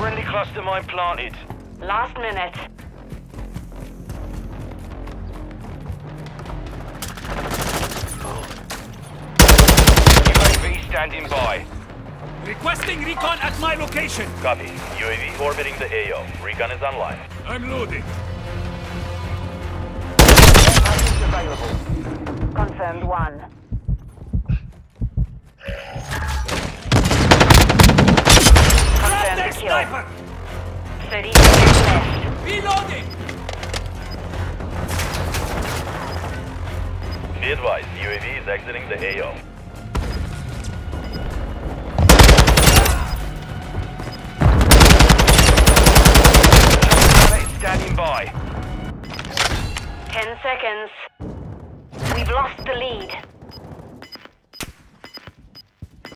Friendly cluster mine planted. Last minute. UAV standing by. Requesting recon at my location. Copy. UAV orbiting the AO. Recon is online. I'm loading. Package available. Confirmed one. Sniper! 30 seconds left. Reloading! Be advised, UAV is exiting the AO. Standing by. Ten seconds. We've lost the lead.